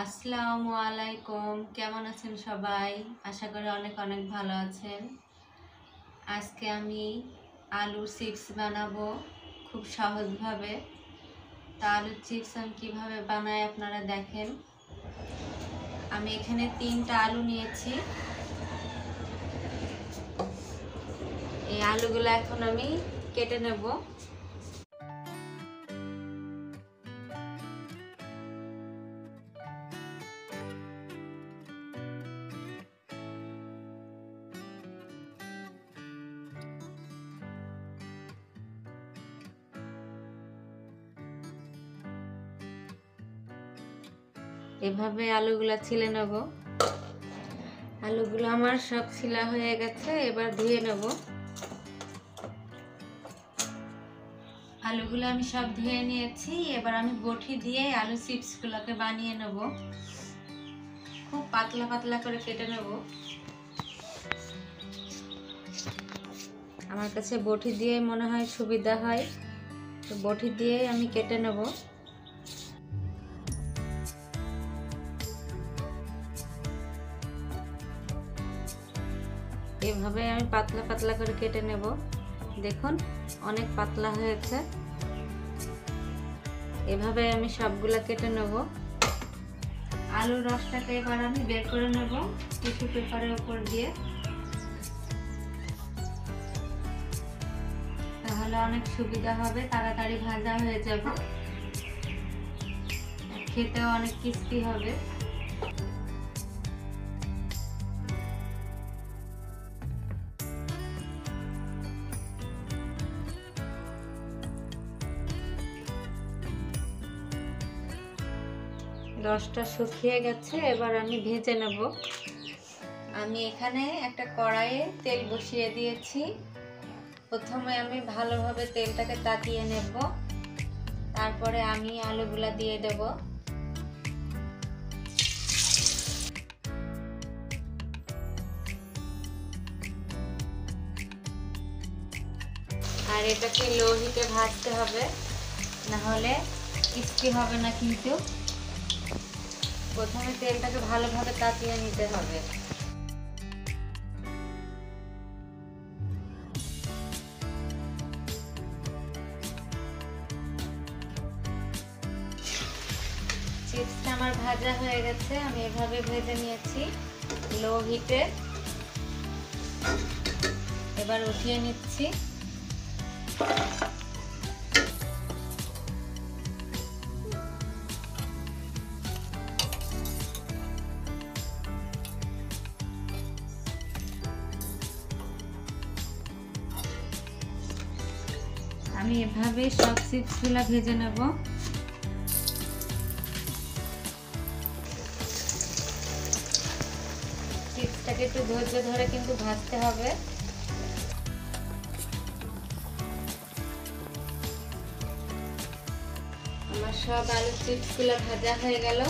আসসালামু আলাইকুম। কেমন আছেন সবাই? আশা করি অনেক অনেক ভালো আছেন। আজকে আমি আলুর চিপস বানাবো খুব সহজভাবে। তা আলুর চিপস আমি কীভাবে বানাই আপনারা দেখেন। আমি এখানে তিনটা আলু নিয়েছি। এই আলুগুলো এখন আমি কেটে নেব। এভাবে আলুগুলো ছিলে নেব। আলুগুলো আমার সব ছিলা হয়ে গেছে, এবার ধুয়ে নেব। আলুগুলো আমি সব ধুয়ে নিয়েছি, এবার আমি বটি দিয়ে আলু চিপসগুলোকে বানিয়ে নেব। খুব পাতলা পাতলা করে কেটে নেব। আমার কাছে বটি দিয়ে মনে হয় সুবিধা হয়। তো বটি দিয়ে আমি কেটে নেব। এভাবে আমি পাতলা পাতলা করে কেটে নেব। দেখুন, অনেক পাতলা হয়েছে। এভাবে আমি সবগুলা কেটে নেব। আলুর রসটাকে এবার আমি বের করে নেব টিস্যু পেপারের উপর দিয়ে। তাহলে অনেক সুবিধা হবে, তাড়াতাড়ি ভাজা হয়ে যাবে। খেতেও অনেক কিস্তি হবে। রসটা শুকিয়ে গেছে, এবার আমি ভেজে নেব। আমি এখানে একটা কড়াইয়ে তেল বসিয়ে দিয়েছি। প্রথমে আমি ভালোভাবে তেলটাকে তাকিয়ে নেব। তারপরে আমি আলুগুলা দিয়ে দেব। আর এটাকে লো হিটে ভাজতে হবে না হলে ক্রিস্পি হবে না কিন্তু। প্রথমে তেলটাকে ভালোভাবে তাতিয়ে নিতে হবে। চিপসটা আমার ভাজা হয়ে গেছে, আমি এভাবে ভেজে নিয়েছি লো হিটে। এবার উঠিয়ে নিচ্ছি। আমি এভাবে সব চিপসগুলো ভেজে নেব। চিপসটাকে একটু ধৈর্য ধরে কিন্তু ভাজতে হবে। আমার সব আলু চিপসগুলো ভাজা হয়ে গেল।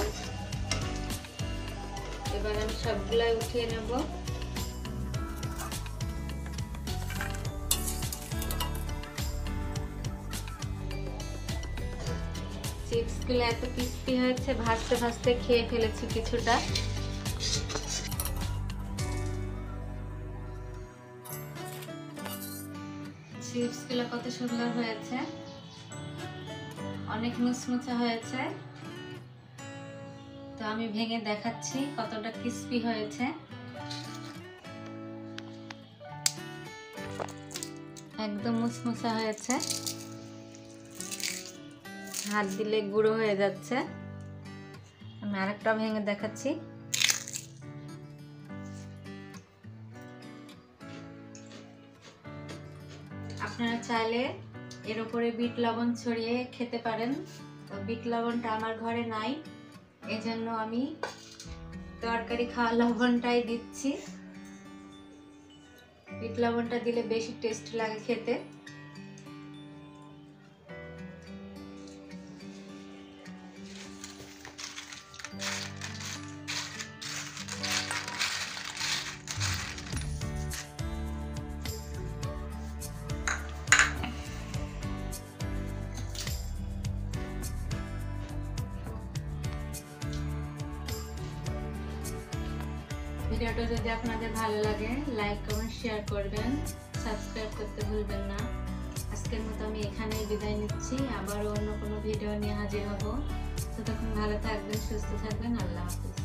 এবার আমি সবগুলাই উঠিয়ে নেব। চিপসগুলো এত ক্রিস্পি হয়েছে, ভাজতে ভাজতে খেয়ে ফেলেছি কিছুটা। চিপসগুলো কত সুন্দর হয়েছে। অনেক মুচমুচে হয়েছে। তো আমি ভেঙে দেখাচ্ছি কতটা ক্রিস্পি হয়েছে। একদম মুচমুচা হয়েছে। হাত দিলে গুঁড়ো হয়ে যাচ্ছে। আমি আরেকটা ভেঙে দেখাচ্ছি। আপনারা চাইলে এর উপরে বিট লবণ ছড়িয়ে খেতে পারেন। তো বিট লবণটা আমার ঘরে নাই। এজন্য আমি তরকারি খাওয়া লবণটাই দিচ্ছি। বিট লবণটা দিলে বেশি টেস্ট লাগে খেতে। ভিডিওটা যদি আপনাদের ভালো লাগে লাইক কমেন্ট শেয়ার করবেন। সাবস্ক্রাইব করতে ভুলবেন না। আজকের মতো আমি এখানেই বিদায় নিচ্ছি। আবার অন্য কোনো ভিডিও নিয়ে হাজির হব। ততক্ষণ ভালো থাকবেন, সুস্থ থাকবেন। আল্লাহ হাফিজ।